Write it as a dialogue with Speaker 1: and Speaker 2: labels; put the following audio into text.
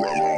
Speaker 1: Bravo.